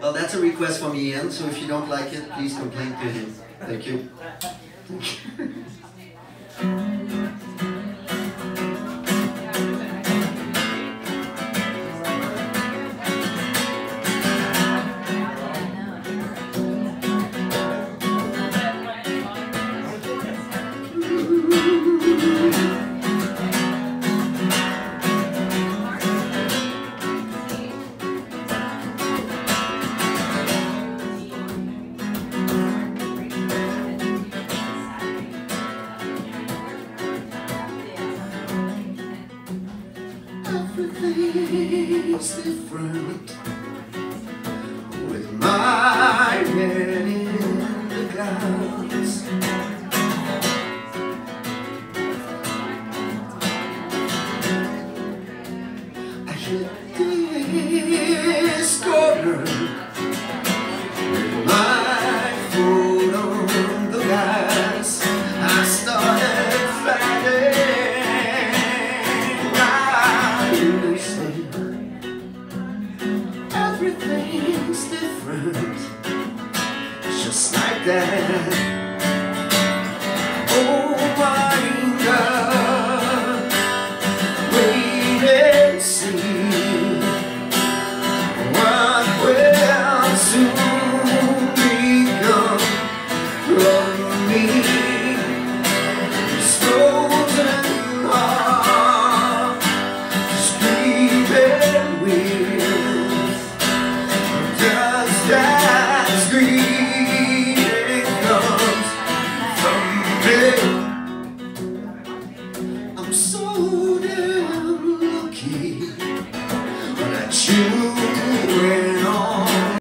Well, that's a request from Ian, so if you don't like it, please complain to him. Thank you. Everything's different with my head in the clouds. I hit this corner that. I'm so damn lucky that you were.